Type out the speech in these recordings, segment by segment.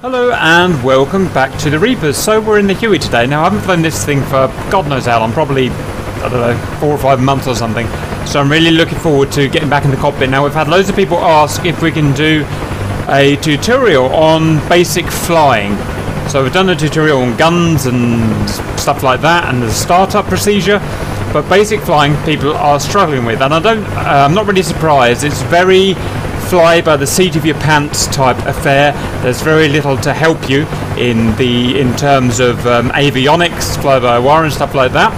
Hello and welcome back to the Reapers. So we're in the Huey today. Now I haven't flown this thing for God knows how long, probably, I don't know, four or five months or something. So I'm really looking forward to getting back in the cockpit. Now we've had loads of people ask if we can do a tutorial on basic flying. So we've done a tutorial on guns and stuff like that and the startup procedure. But basic flying people are struggling with and I don't, uh, I'm not really surprised. It's very fly by the seat of your pants type affair. There's very little to help you in the in terms of um, avionics, fly by wire and stuff like that.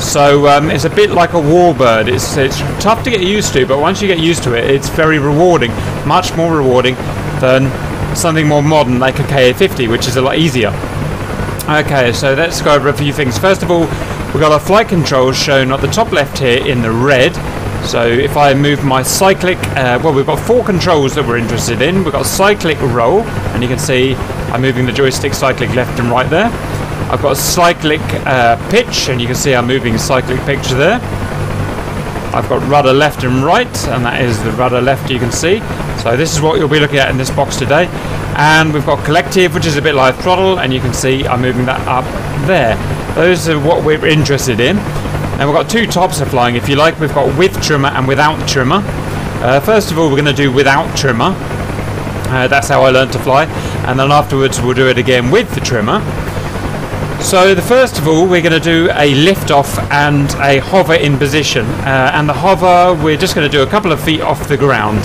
So um, it's a bit like a warbird. It's it's tough to get used to, but once you get used to it, it's very rewarding, much more rewarding than something more modern like a KA50, which is a lot easier. Okay, so let's go over a few things. First of all, we've got our flight controls shown at the top left here in the red. So if I move my cyclic, uh, well, we've got four controls that we're interested in. We've got cyclic roll, and you can see I'm moving the joystick cyclic left and right there. I've got cyclic uh, pitch, and you can see I'm moving cyclic pitch there. I've got rudder left and right, and that is the rudder left you can see. So this is what you'll be looking at in this box today. And we've got collective, which is a bit like throttle, and you can see I'm moving that up there. Those are what we're interested in. And we've got two types of flying, if you like. We've got with trimmer and without trimmer. Uh, first of all, we're going to do without trimmer. Uh, that's how I learned to fly. And then afterwards, we'll do it again with the trimmer. So the first of all, we're going to do a lift off and a hover in position. Uh, and the hover, we're just going to do a couple of feet off the ground.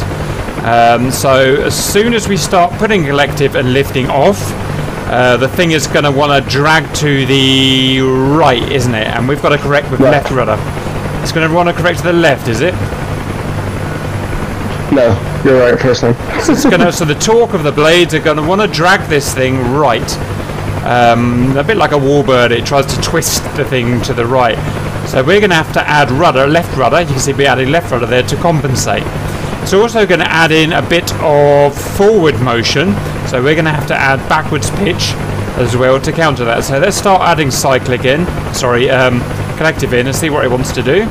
Um, so as soon as we start putting collective and lifting off, uh, the thing is going to want to drag to the right, isn't it? And we've got to correct with right. left rudder. It's going to want to correct to the left, is it? No, you're right, personally. so, it's gonna, so the torque of the blades are going to want to drag this thing right. Um, a bit like a warbird, it tries to twist the thing to the right. So we're going to have to add rudder, left rudder. You can see we added left rudder there to compensate. It's also going to add in a bit of forward motion, so we're going to have to add backwards pitch as well to counter that. So let's start adding cyclic in, sorry, um, collective in and see what it wants to do.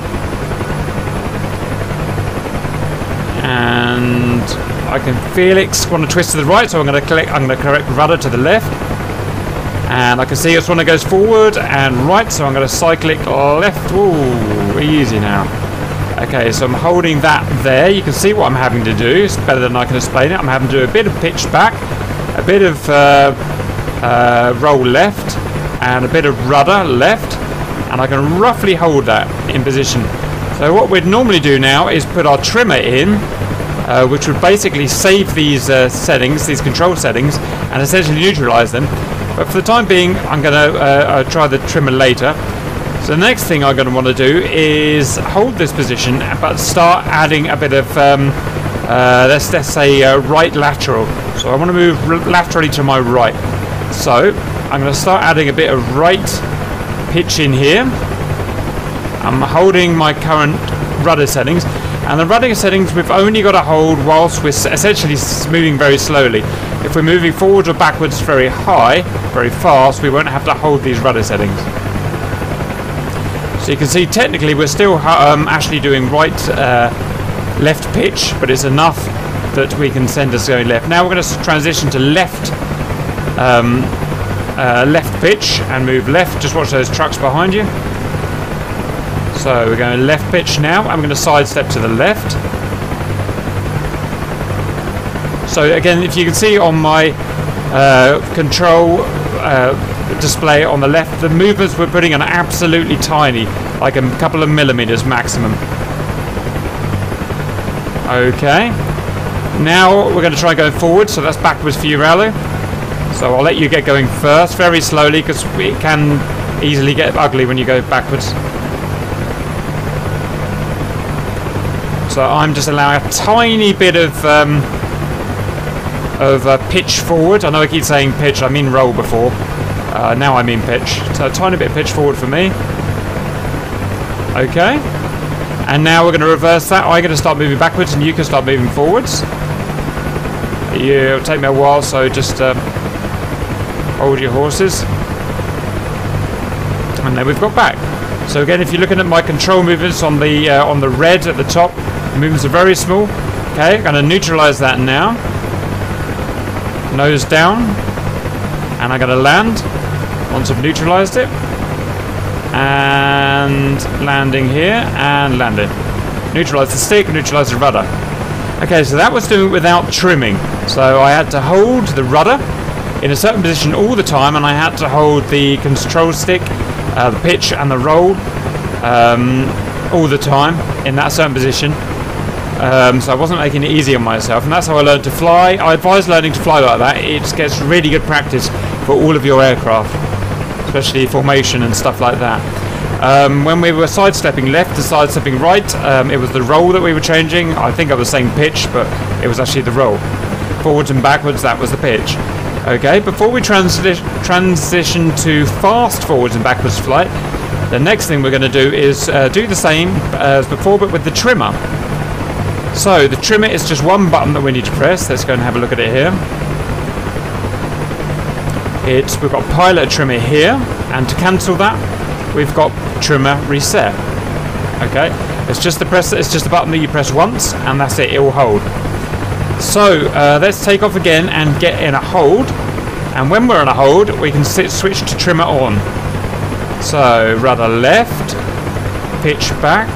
And I can feel it want to twist to the right, so I'm going to collect, I'm going to correct rudder to the left. And I can see it's when it goes forward and right, so I'm going to cyclic left. Ooh, easy now. Okay, so I'm holding that there. You can see what I'm having to do. It's better than I can explain it. I'm having to do a bit of pitch back, a bit of uh, uh, roll left, and a bit of rudder left, and I can roughly hold that in position. So what we'd normally do now is put our trimmer in, uh, which would basically save these uh, settings, these control settings, and essentially neutralize them. But for the time being, I'm going to uh, try the trimmer later. So the next thing I'm going to want to do is hold this position, but start adding a bit of, um, uh, let's, let's say, uh, right lateral. So I want to move laterally to my right. So I'm going to start adding a bit of right pitch in here. I'm holding my current rudder settings. And the rudder settings we've only got to hold whilst we're essentially moving very slowly. If we're moving forwards or backwards very high, very fast, we won't have to hold these rudder settings. So you can see technically we're still um, actually doing right uh, left pitch, but it's enough that we can send us going left. Now we're going to transition to left um, uh, left pitch and move left. Just watch those trucks behind you. So we're going left pitch now. I'm going to sidestep to the left. So again, if you can see on my uh, control uh, display on the left. The movements we're putting are absolutely tiny, like a couple of millimeters maximum. Okay. Now we're going to try going forward, so that's backwards for you, Ralu. So I'll let you get going first, very slowly, because it can easily get ugly when you go backwards. So I'm just allowing a tiny bit of um, of uh, pitch forward. I know I keep saying pitch, I mean roll before. Uh, now I mean pitch. So a tiny bit pitch forward for me. Okay. And now we're going to reverse that. I'm going to start moving backwards and you can start moving forwards. Yeah, It'll take me a while, so just uh, hold your horses. And then we've got back. So again, if you're looking at my control movements on the uh, on the red at the top, the movements are very small. Okay, I'm going to neutralize that now. nose down, and I'm going to land once I've neutralized it. And landing here, and landing. Neutralize the stick, neutralize the rudder. Okay, so that was doing it without trimming. So I had to hold the rudder in a certain position all the time, and I had to hold the control stick, uh, the pitch, and the roll um, all the time in that certain position. Um, so I wasn't making it easy on myself, and that's how I learned to fly. I advise learning to fly like that. It gets really good practice for all of your aircraft, especially formation and stuff like that. Um, when we were sidestepping left to sidestepping right, um, it was the roll that we were changing. I think I was saying pitch, but it was actually the roll. Forwards and backwards, that was the pitch. Okay, before we transi transition to fast forwards and backwards flight, the next thing we're going to do is uh, do the same as before, but with the trimmer. So the trimmer is just one button that we need to press. Let's go and have a look at it here. It's we've got pilot trimmer here, and to cancel that, we've got trimmer reset. Okay, it's just the press. It's just a button that you press once, and that's it. It will hold. So uh, let's take off again and get in a hold. And when we're in a hold, we can sit, switch to trimmer on. So rudder left, pitch back,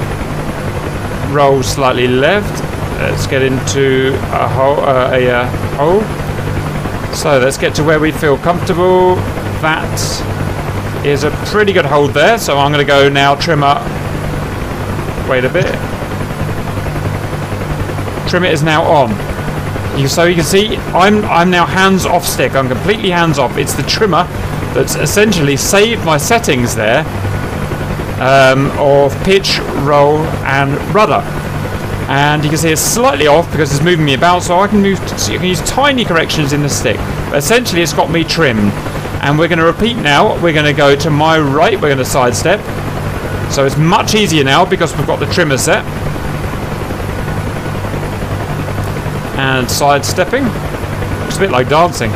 roll slightly left. Let's get into a hole. Uh, a uh, hole. So let's get to where we feel comfortable. That is a pretty good hold there. So I'm going to go now trim up. Wait a bit. Trim it is now on. You, so you can see I'm I'm now hands off stick. I'm completely hands off. It's the trimmer that's essentially saved my settings there um, of pitch, roll, and rudder. And you can see it's slightly off because it's moving me about, so I can move. So you can use tiny corrections in the stick. But essentially, it's got me trimmed. And we're going to repeat now. We're going to go to my right. We're going to sidestep. So it's much easier now because we've got the trimmer set. And sidestepping. It's a bit like dancing.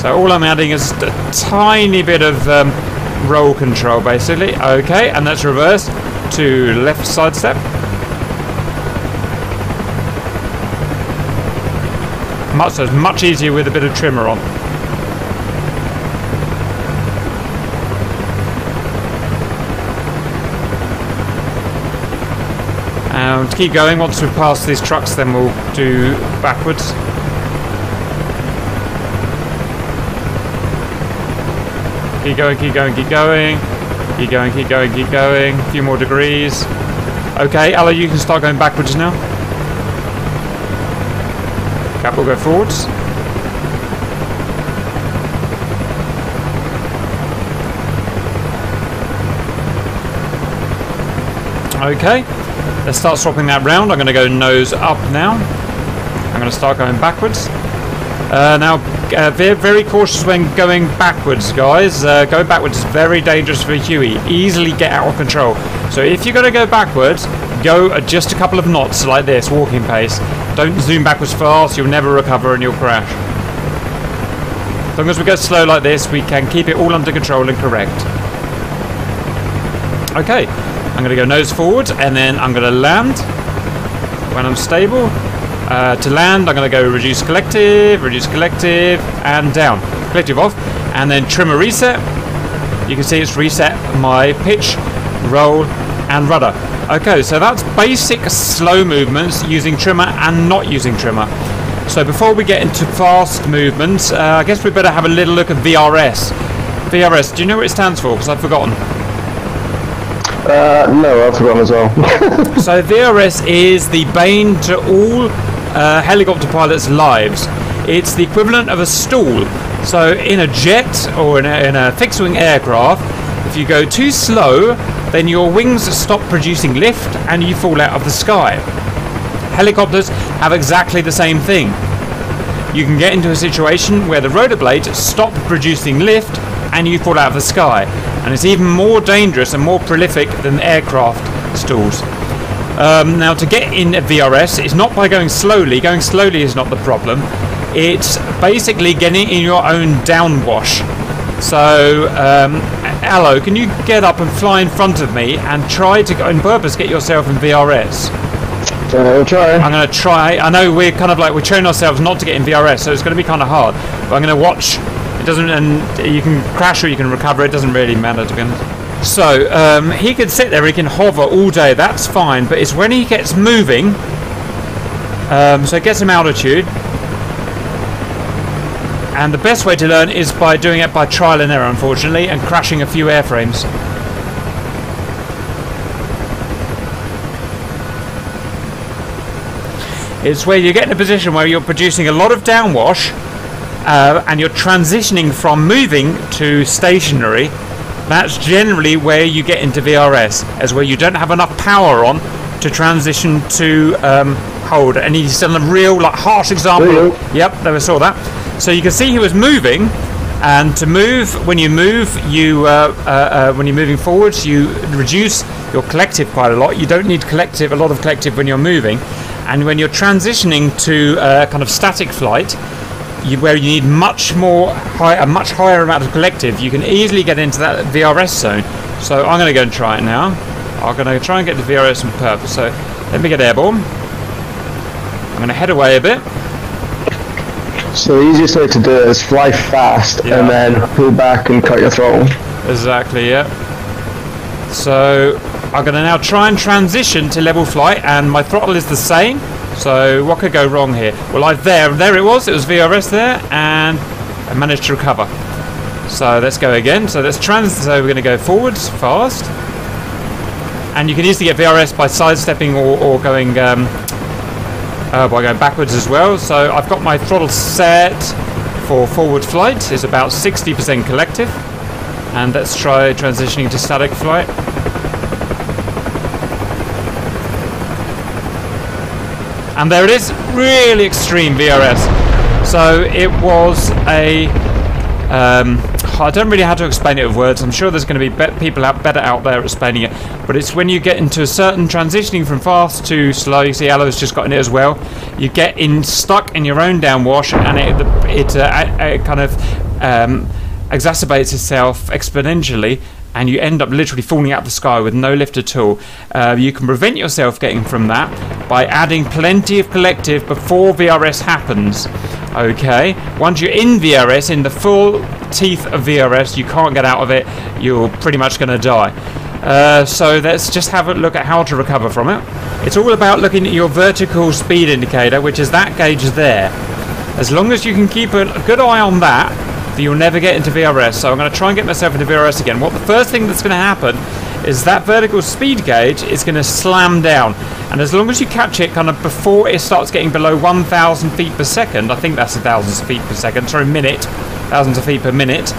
So all I'm adding is a tiny bit of um, roll control, basically. Okay, and let's reverse to left side step. Much so it's much easier with a bit of trimmer on. And keep going. Once we've passed these trucks, then we'll do backwards. Keep going, keep going, keep going. Keep going, keep going, keep going. A few more degrees. Okay, Ella, you can start going backwards now. Cap will go forwards. Okay, let's start swapping that round. I'm going to go nose up now. I'm going to start going backwards. Uh, now, uh, very, very cautious when going backwards, guys. Uh, going backwards is very dangerous for Huey. Easily get out of control. So if you're going to go backwards, go at just a couple of knots like this, walking pace. Don't zoom backwards fast. You'll never recover and you'll crash. As long as we go slow like this, we can keep it all under control and correct. Okay, I'm going to go nose forward and then I'm going to land when I'm stable. Uh, to land, I'm going to go reduce collective, reduce collective, and down. Collective off, and then trimmer reset. You can see it's reset my pitch, roll, and rudder. Okay, so that's basic slow movements using trimmer and not using trimmer. So before we get into fast movements, uh, I guess we better have a little look at VRS. VRS, do you know what it stands for? Because I've forgotten. Uh, no, I've forgotten as well. so VRS is the bane to all uh, helicopter pilots' lives. It's the equivalent of a stall. So in a jet or in a, in a fixed-wing aircraft, if you go too slow, then your wings stop producing lift and you fall out of the sky. Helicopters have exactly the same thing. You can get into a situation where the rotor blades stop producing lift and you fall out of the sky. And it's even more dangerous and more prolific than aircraft stalls. Um, now, to get in VRS, it's not by going slowly. Going slowly is not the problem. It's basically getting in your own downwash. So, um, Allo, can you get up and fly in front of me and try to, on purpose, get yourself in VRS? We'll try. I'm going to try. I know we're kind of like we're training ourselves not to get in VRS, so it's going to be kind of hard. But I'm going to watch. It doesn't, and you can crash or you can recover. It doesn't really matter to be honest. So um, he can sit there, he can hover all day. That's fine. But it's when he gets moving. Um, so it gets some altitude. And the best way to learn is by doing it by trial and error, unfortunately, and crashing a few airframes. It's where you get in a position where you're producing a lot of downwash uh, and you're transitioning from moving to stationary. That's generally where you get into VRS, as where you don't have enough power on to transition to um, hold. And he's done a real, like, harsh example. Of- Yep, there we saw that. So you can see he was moving, and to move, when you move, you uh, uh, uh, when you're moving forwards, you reduce your collective quite a lot. You don't need collective, a lot of collective when you're moving, and when you're transitioning to uh, kind of static flight, you, where you need much more, high, a much higher amount of collective, you can easily get into that VRS zone. So I'm going to go and try it now. I'm going to try and get the VRS on purpose. So let me get airborne. I'm going to head away a bit. So the easiest way to do it is fly fast Yeah. and then pull back and cut your throttle. Exactly, yeah. So I'm going to now try and transition to level flight, and my throttle is the same. So what could go wrong here? Well, I there, there it was. It was VRS there, and I managed to recover. So let's go again. So let's trans. So we're going to go forwards fast, and you can easily get VRS by sidestepping or, or going um, uh, by going backwards as well. So I've got my throttle set for forward flight. It's about 60% collective. And let's try transitioning to static flight. And there it is, really extreme VRS. So it was a. Um, I don't really know how to explain it with words. I'm sure there's going to be, be- people out better out there explaining it. But it's when you get into a certain transitioning from fast to slow. You see, Alo's just got in it as well. You get in stuck in your own downwash, and it it, uh, it kind of um, exacerbates itself exponentially and you end up literally falling out of the sky with no lift at all. Uh, you can prevent yourself getting from that by adding plenty of collective before VRS happens. Okay, once you're in VRS, in the full teeth of VRS, you can't get out of it. You're pretty much going to die. Uh, so let's just have a look at how to recover from it. It's all about looking at your vertical speed indicator, which is that gauge there. As long as you can keep a good eye on that, then you'll never get into VRS. So I'm going to try and get myself into VRS again. What the first thing that's going to happen is that vertical speed gauge is going to slam down. And as long as you catch it kind of before it starts getting below 1,000 feet per second, I think that's a thousands of feet per second, sorry, minute, thousands of feet per minute,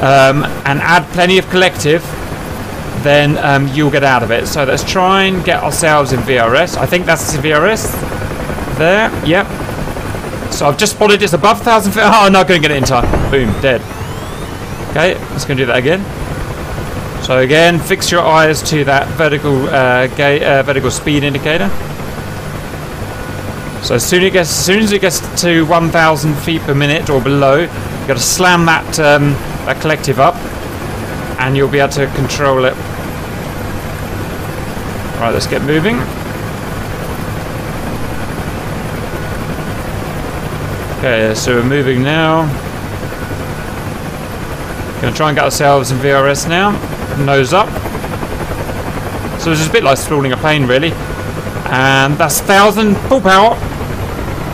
um, and add plenty of collective, then um, you'll get out of it. So let's try and get ourselves in VRS. I think that's the VRS there. Yep. So I've just spotted it's above 1,000 feet. Oh, I'm not going to get it in time. Boom, dead. Okay, let's go and do that again. So again, fix your eyes to that vertical uh, uh, vertical speed indicator. So as soon, it gets, as soon as it gets to 1,000 feet per minute or below, you've got to slam that, um, that collective up, and you'll be able to control it. Right, let's get moving. Okay, so we're moving now. Gonna try and get ourselves in VRS now. Nose up. So it's a bit like stalling a plane, really. And that's 1,000 full power.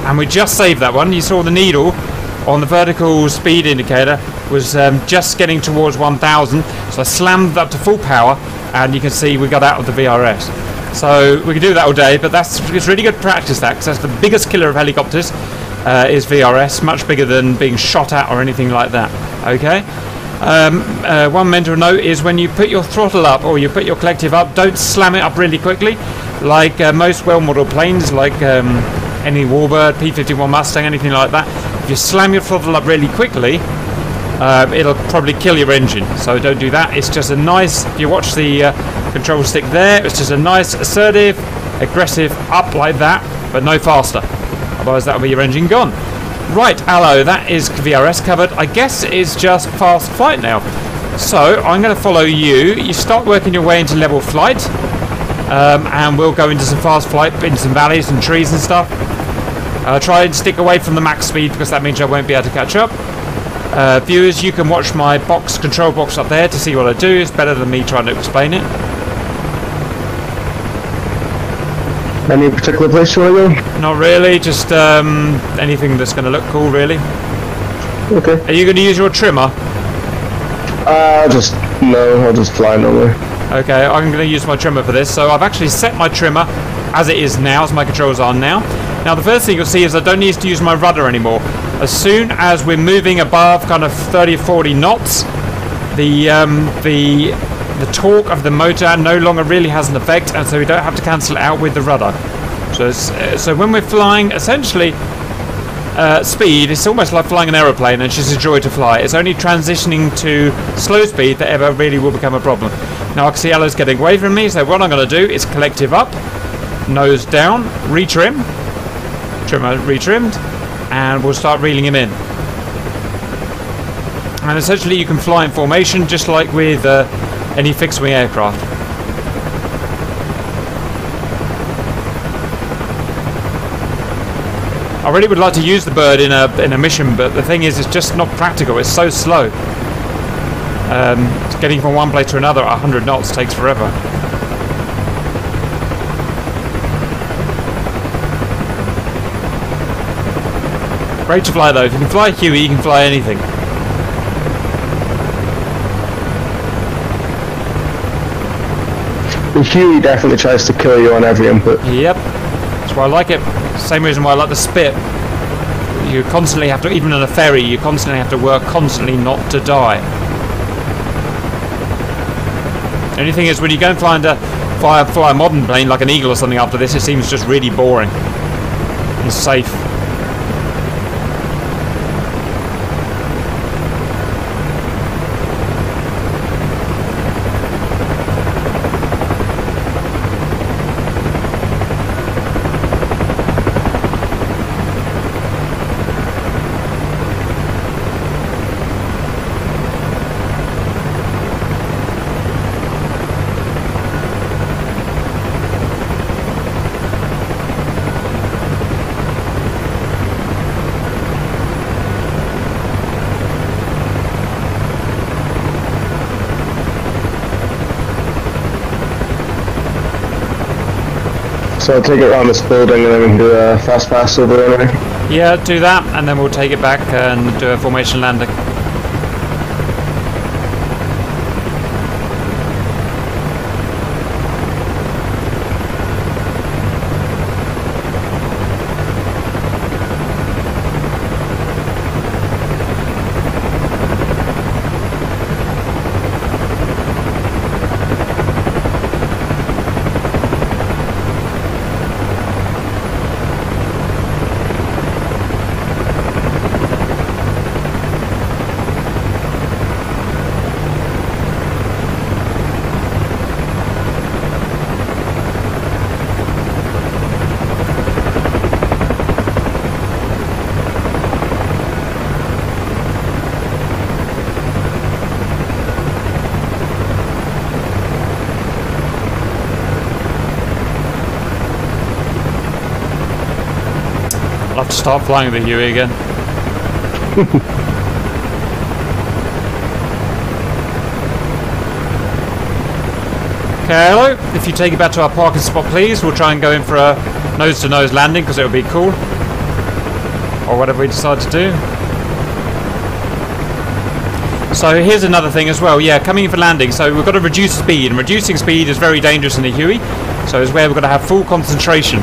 And we just saved that one. You saw the needle on the vertical speed indicator was um, just getting towards 1,000. So I slammed up to full power, and you can see we got out of the VRS. So we can do that all day, but that's it's really good practice that because that's the biggest killer of helicopters uh, is VRS, much bigger than being shot at or anything like that. Okay. Um, uh, one mental note is when you put your throttle up or you put your collective up, don't slam it up really quickly. Like uh, most well-modeled planes, like um, any Warbird, P-51 Mustang, anything like that, if you slam your throttle up really quickly, um, it'll probably kill your engine. So don't do that. It's just a nice. If you watch the uh, control stick there, it's just a nice, assertive, aggressive up like that, but no faster. Otherwise, that'll be your engine gone. Right, Aloe, that is VRS covered. I guess it's just fast flight now. So I'm going to follow you. You start working your way into level flight. um, and we'll go into some fast flight, into some valleys and trees and stuff. Uh, try and stick away from the max speed because that means I won't be able to catch up. Uh, viewers, you can watch my box control box up there to see what I do. It's better than me trying to explain it. Any particular place you want to go? Not really, just um, anything that's going to look cool, really. Okay. Are you going to use your trimmer? Uh, just no. I'll just fly normally. Okay, I'm going to use my trimmer for this. So I've actually set my trimmer as it is now, as my controls are now. Now the first thing you'll see is I don't need to use my rudder anymore. As soon as we're moving above kind of 30 40 knots, the um, the the torque of the motor no longer really has an effect, and so we don't have to cancel it out with the rudder. So uh, so when we're flying, essentially. Uh, speed, it's almost like flying an aeroplane and it's just a joy to fly. It's only transitioning to slow speed that ever really will become a problem. Now I can see Ella's getting away from me, so what I'm going to do is collective up, nose down, retrim, trimmer retrimmed, and we'll start reeling him in. And essentially you can fly in formation just like with uh, any fixed wing aircraft. I really would like to use the bird in a in a mission, but the thing is, it's just not practical. It's so slow. Um, getting from one place to another at 100 knots takes forever. Great to fly though. If you can fly a Huey, you can fly anything. The Huey definitely tries to kill you on every input. Yep. That's why I like it. Same reason why I like the Spit. You constantly have to, even on a ferry, you constantly have to work constantly not to die. The only thing is, when you go and fly, into, fly, fly a modern plane like an Eagle or something after this, it seems just really boring. and safe. So I'll take it around this building and then we can do a fast pass over anyway. Yeah, do that, and then we'll take it back and do a formation landing. Start flying the Huey again. Okay, hello. If you take it back to our parking spot, please, we'll try and go in for a nose-to-nose landing because it'll be cool. Or whatever we decide to do. So here's another thing as well. Yeah, coming in for landing. So we've got to reduce speed, and reducing speed is very dangerous in the Huey. So it's where we've got to have full concentration.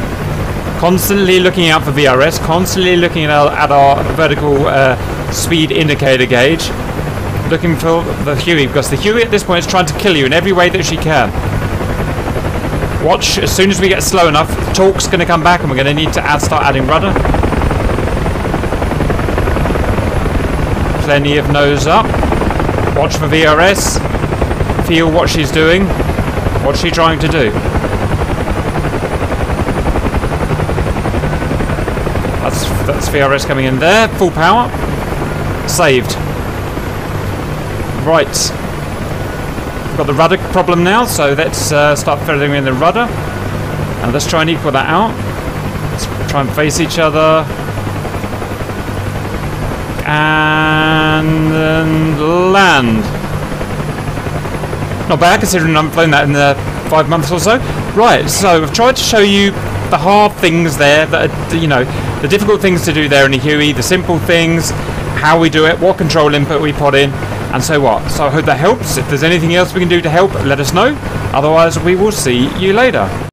Constantly looking out for VRS, constantly looking at our, at our vertical uh, speed indicator gauge, looking for the Huey, because the Huey at this point is trying to kill you in every way that she can. Watch, as soon as we get slow enough, torque's going to come back and we're going to need to add, start adding rudder. Plenty of nose up. Watch for VRS. Feel what she's doing. What's she trying to do? That's VRS coming in there. Full power. Saved. Right. we've got the rudder problem now, so let's uh, start feathering in the rudder. And let's try and equal that out. Let's try and face each other. And land. Not bad considering I've flown that in the five months or so. Right, so I've tried to show you the hard things there, that are, you know, the difficult things to do there in a Huey, the simple things, how we do it, what control input we put in, and so what. So I hope that helps. If there's anything else we can do to help, let us know. Otherwise, we will see you later.